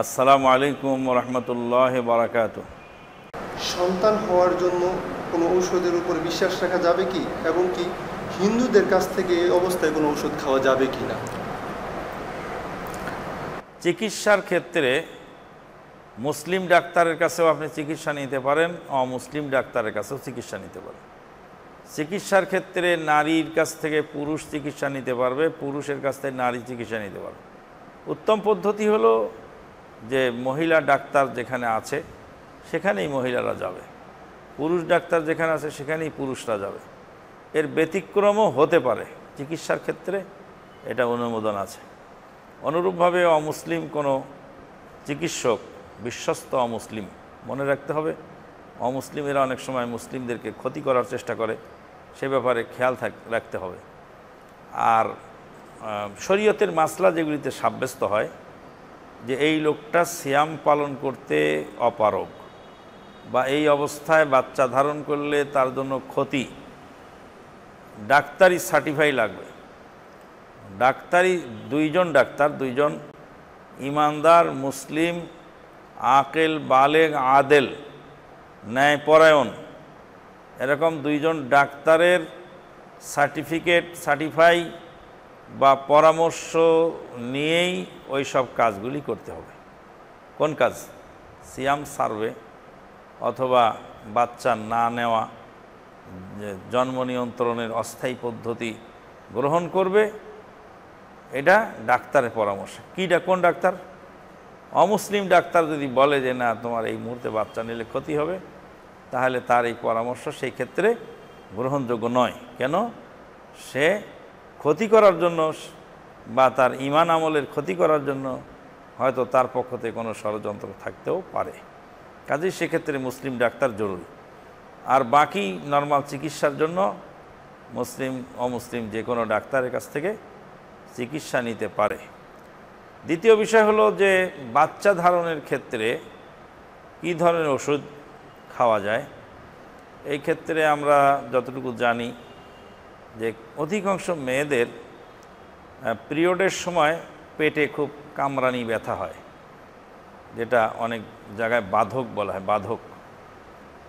আসসালামু আলাইকুম রহমতুল্লাহ বারাকাত সন্তান হওয়ার জন্য কোনো ঔষধের উপর বিশ্বাস রাখা যাবে কি? এবং কি হিন্দুদের কাছ থেকে এই অবস্থায় কোনো ঔষধ খাওয়া যাবে কি না? চিকিৎসার ক্ষেত্রে মুসলিম ডাক্তারের কাছেও আপনি চিকিৎসা নিতে পারেন অমুসলিম ডাক্তারের কাছেও চিকিৎসা নিতে পারেন। চিকিৎসার ক্ষেত্রে নারীর কাছ থেকে পুরুষ চিকিৎসা নিতে পারবে পুরুষের কাছ থেকে নারী চিকিৎসা নিতে পারবে। উত্তম পদ্ধতি হলো যে মহিলা ডাক্তার যেখানে আছে, সেখানেই মহিলারা যাবে। পুরুষ ডাক্তার যেখানে আছে, সেখানেই পুরুষরা যাবে। এর ব্যতিক্রমও হতে পারে, চিকিৎসার ক্ষেত্রে এটা অনুমোদন আছে। অনুরূপভাবে অমুসলিম কোনো চিকিৎসক বিশ্বস্ত অমুসলিম, মনে রাখতে হবে, অমুসলিমেরা অনেক সময় মুসলিমদেরকে ক্ষতি করার চেষ্টা করে, সে ব্যাপারে খেয়াল থাক, রাখতে হবে। আর শরীয়তের মাসলা যেগুলিতে সাব্যস্ত হয় যে এই লোকটা সিয়াম পালন করতে অপারগ বা এই অবস্থায় বাচ্চা ধারণ করলে তার জন্য ক্ষতি। ডাক্তারি সার্টিফাই লাগবে। ডাক্তারি দুইজন ডাক্তার, দুইজন ইমানদার, মুসলিম, আকেল, বালেগ, আদেল, ন্যায়পরায়ণ। এরকম দুইজন ডাক্তারের সার্টিফিকেট সার্টিফাই বা পরামর্শ নিয়েই ওই সব কাজগুলি করতে হবে। কোন কাজ? সিয়াম সার্ভে অথবা বাচ্চা না নেওয়া জন্ম নিয়ন্ত্রণের অস্থায়ী পদ্ধতি গ্রহণ করবে, এটা ডাক্তারের পরামর্শ। কীটা কোন ডাক্তার? অমুসলিম ডাক্তার যদি বলে যে, না, তোমার এই মুহূর্তে বাচ্চা নিলে ক্ষতি হবে, তাহলে তার এই পরামর্শ সেই ক্ষেত্রে গ্রহণযোগ্য নয়। কেন? সে ক্ষতি করার জন্য বা তার ইমান আমলের ক্ষতি করার জন্য হয়তো তার পক্ষ থেকে কোনো ষড়যন্ত্র থাকতেও পারে। কাজেই সেক্ষেত্রে মুসলিম ডাক্তার জরুরি। আর বাকি নর্মাল চিকিৎসার জন্য মুসলিম, অমুসলিম যে কোনো ডাক্তারের কাছ থেকে চিকিৎসা নিতে পারে। দ্বিতীয় বিষয় হলো যে বাচ্চা ধারণের ক্ষেত্রে কী ধরনের ওষুধ খাওয়া যায়? এই ক্ষেত্রে আমরা যতটুকু জানি যে অধিকাংশ মেয়েদের পিরিয়ডের সময় পেটে খুব কামরানি ব্যথা হয়, যেটা অনেক জায়গায় বাধক বলা হয়, বাধক।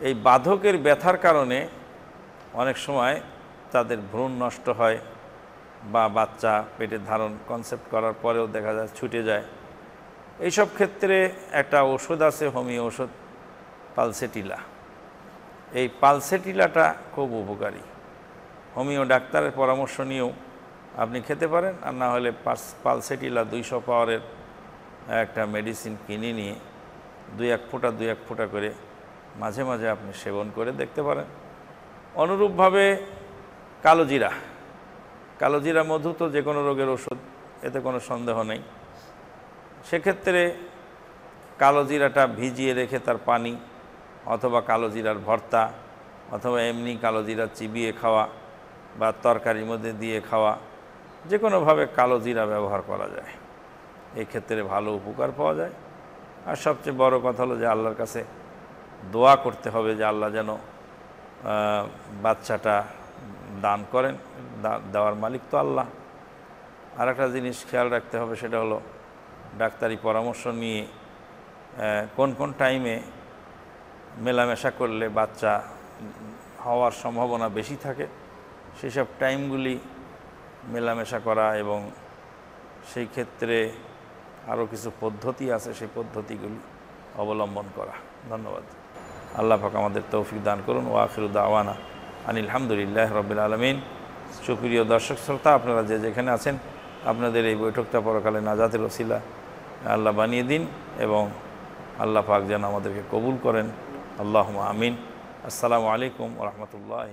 এই বাধকের ব্যথার কারণে অনেক সময় তাদের ভ্রূণ নষ্ট হয় বা বাচ্চা পেটে ধারণ কনসেপ্ট করার পরেও দেখা যায় ছুটে যায়। এইসব ক্ষেত্রে একটা ওষুধ আছে, হোমিও ওষুধ, পালসেটিলা। এই পালসেটিলাটা খুব উপকারী। হোমিও ডাক্তারের পরামর্শ নিয়েও আপনি খেতে পারেন, আর না হলে পাস পালসেটিলা দুইশো পাওয়ারের একটা মেডিসিন কিনে নিয়ে দুই এক ফোঁটা, দুই এক ফোঁটা করে মাঝে মাঝে আপনি সেবন করে দেখতে পারেন। অনুরূপভাবে কালোজিরা কালোজিরা মধু তো যে কোনো রোগের ওষুধ, এতে কোনো সন্দেহ নেই। সেক্ষেত্রে কালোজিরাটা ভিজিয়ে রেখে তার পানি, অথবা কালোজিরার ভর্তা, অথবা এমনি কালোজিরা চিবিয়ে খাওয়া বা তরকারির মধ্যে দিয়ে খাওয়া যে কোনোভাবে কালো জিরা ব্যবহার করা যায়। এই ক্ষেত্রে ভালো উপকার পাওয়া যায়। আর সবচেয়ে বড় কথা হলো যে আল্লাহর কাছে দোয়া করতে হবে যে আল্লাহ যেন বাচ্চাটা দান করেন দেওয়ার মালিক তো আল্লাহ। আর একটা জিনিস খেয়াল রাখতে হবে সেটা হলো ডাক্তারি পরামর্শ নিয়ে কোন কোন টাইমে মেলামেশা করলে বাচ্চা হওয়ার সম্ভাবনা বেশি থাকে। সেসব টাইমগুলি মেলামেশা করা এবং সেই ক্ষেত্রে আরও কিছু পদ্ধতি আছে, সেই পদ্ধতিগুলি অবলম্বন করা। ধন্যবাদ। আল্লাহ পাক আমাদের তৌফিক দান করুন। ওয়াখিরুদ্দ আওয়ানা আনিল হামদুলিল্লাহ রবিল আলমিন। সুপ্রিয় দর্শক শ্রোতা, আপনারা যে যেখানে আছেন, আপনাদের এই বৈঠকটা পরকালে নাজাতের ওসিলা আল্লাহ বানিয়ে দিন এবং আল্লাহ পাক যেন আমাদেরকে কবুল করেন। আল্লাহ আমিন। আসসালামু আলাইকুম রহমতুল্লাহ